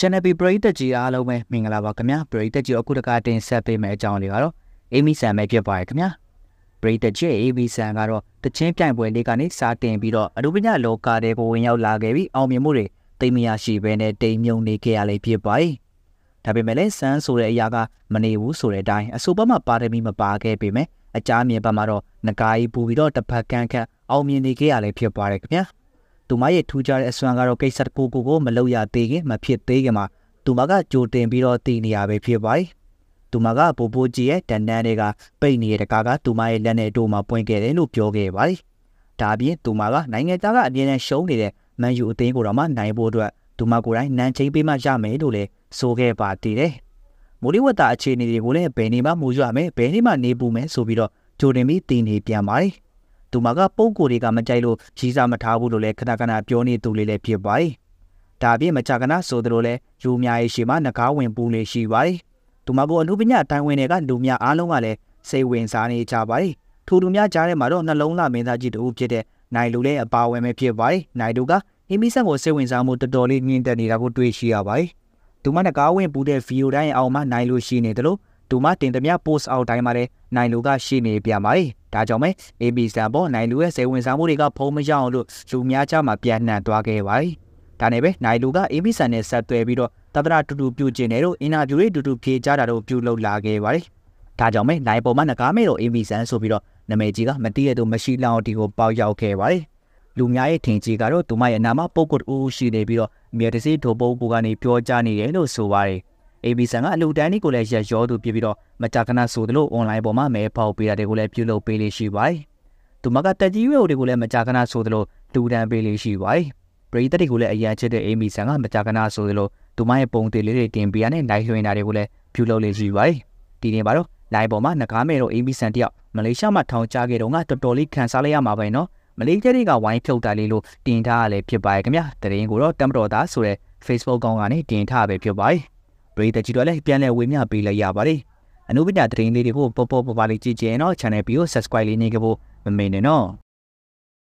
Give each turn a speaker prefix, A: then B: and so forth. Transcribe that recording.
A: Channel B ပရိသတ်ကြီးအားလုံးပဲမင်္ဂလာပါခင်ဗျာပရိသတ်ကြီးအခုတခါတင်ဆက်ပေးမယ့်အကြောင်းလေးကတော့အေမီဆန်ပဲဖြစ်ပါရခင်ဗျာပရိသတ်ကြီးအေမီဆန်ကတော့တချင်းပြိုင်ပွဲလေးကနေစတင်ပြီးတော့အနုပညာလောကတွေကိုဝင်ရောက်လာခဲ့ပြီးအောင်မြင်မှုတွေတိတ်မရရှိဘဲနဲ့တိမ်မြုံနေခဲ့ရလေဖြစ်ပါတယ်ဒါပေမဲ့လည်းစမ်းဆိုတဲ့အရာကမနေဘူးဆိုတဲ့အတိုင်းအဆိုဘက်မှာပါရမီမပါခဲ့ပေမဲ့အကြမ်းမြင်ဘက်မှာတော့ငကားကြီးပူပြီးတော့တစ်ဖက်ကန်းခန့်အောင်မြင်နေခဲ့ရလေဖြစ်ပါတယ်ခင်ဗျာ သူမရဲ့ထူးခြားတဲ့အစွမ်းကတော့ကိစ္စတစ်ခုခုကိုမလုပ်ရသေးခင်မဖြစ်သေးခင်မှာသူမကကြိုတင်ပြီးတော့တည်နေရပဲဖြစ်ပါတယ်။သူမကပိုပိုကြီးရဲ့တန်တန်းတွေကပိတ်နေတဲ့ကားကသူမရဲ့လက်နဲ့တို့မှပွင့်ခဲ့တယ်လို့ပြောခဲ့ပါတယ်။ဒါအပြင်သူမကနိုင်ငံသားကအပြင်းနဲ့ရှုံးနေတဲ့မန်ယူအသင်းကိုတော့မှနိုင်ဖို့အတွက်သူမကိုယ်တိုင်နန်ချင်းပေးမှရမယ်လို့လည်းဆိုခဲ့ပါသေးတယ်။မိုးလေဝသအခြေအနေတွေကိုလည်းဘယ်နေမှမိုးရွာမယ်ဘယ်နေမှနေပူမယ်ဆိုပြီးတော့ကြိုတင်ပြီးတည်နေပြန်ပါတယ်။ သူမကပုံကိုယ်တွေကမကြိုက်လို့ကြီးစားမထားဘူးလို့လည်းခဏခဏပြောနေသူလေးလည်းဖြစ်ပါတယ်။ဒါအပြင်မကြကနာဆိုသလိုလဲလူများရဲ့ရှေ့မှာနှကားဝင်ပူနေရှိပါတယ်။သူမကအနုပညာအတိုင်းဝင်တွေကလူများအားလုံးကလည်းစိတ်ဝင်စားနေကြပါတယ်။ထိုလူများကြားထဲမှာတော့နှလုံးသားမင်းသားကြီးတူဖြစ်တဲ့နိုင်လူလည်းအပါဝင်ပဲဖြစ်ပါတယ်။နိုင်လူကအင်းမီဆန်ကိုစိတ်ဝင်စားမှုတော်တော်လေးမြင့်တက်နေတာကိုတွေ့ရှိရပါတယ်။သူမနှကားဝင်ပူတဲ့ဗီဒီယိုတိုင်းအောင်မှနိုင်လူရှိနေတယ်လို့သူမတင်သမျှ post အောက်တိုင်းမှာလည်းနိုင်လူကရှိနေပြန်ပါတယ်။ ဒါကြောင့်ပဲ AB စံပေါ်နိုင်လူရဲ့စိတ်ဝင်စားမှုတွေကဖုံးမရအောင်လို့လူများကြားမှာပြန်နှံ့သွားခဲ့ပါတယ်။ဒါနဲ့ပဲနိုင်လူက AB စံနဲ့ဆက်သွယ်ပြီးတော့တသရတူတူပြုကျင်တယ်လို့အင်တာဗျူးတွေတူတူဖြေကြတာတို့ပြုလုပ်လာခဲ့ပါတယ်။ဒါကြောင့်ပဲနိုင်ပေါ်မှာငကားမဲတော့ AB စံဆိုပြီးတော့နာမည်ကြီးကမတည့်ရတော့မရှိလောင်တီကိုပေါက်ရောက်ခဲ့ပါတယ်။လူများရဲ့ထင်ကြီးကတော့သူမရဲ့နာမပုတ်ကုတ်ဦးရှိနေပြီးတော့မြေတစီထိုပုတ်ပူကနေပြောကြားနေတယ်လို့ဆိုပါတယ်။ AB ဆန်ကအလူတန်းတွေကိုလည်းရက်ရောသူပြပြီးတော့မကြာခဏဆိုသလို online ပေါ်မှာမဲဖောက်ပေးတာတွေကိုလည်းပြုလုပ်ပေးလေးရှိပါတယ်။သူမကတက်ကြီးရွယ်တွေကိုလည်းမကြာခဏဆိုသလိုလူတန်းပေးလေးရှိပါတယ်။ပရိသတ်တွေကိုလည်းအရန်ချစ်တဲ့ AB ဆန်ကမကြာခဏဆိုသလိုသူမရဲ့ပုံသေးလေးတွေတင်ပေးရတဲ့ live လွှင့်တာတွေကိုလည်းပြုလုပ်လေးရှိပါတယ်။ဒီနေ့ပါတော့ live ပေါ်မှာငကားမဲတော့ AB ဆန်တယောက်မလေးရှားမှာထောင်ချခဲ့တော့ကတော်တော်လေးခံစားလိုက်ရမှာပဲနော်။မလေးကျတွေကဝိုင်းဖြုတ်တာလေးလို့တင်ထားရလဲဖြစ်ပါရဲ့ခင်ဗျာ။တရင်ကိုတော့တမ်ပတော်သားဆိုတဲ့ Facebook ကောင်းကနေတင်ထားပဲဖြစ်ပါတယ်။ ပရိသတ်ကြီးတို့လည်းပြန်လည်ဝေမျှပေးလိုက်ရပါတယ်အနုပညာသတင်းလေးတွေကိုပေါ်ပေါ်ပပလေးကြည့်ကြရင်တော့ channel ပြီးကို subscribe လေးနေကြဖို့မမေ့နဲ့နော်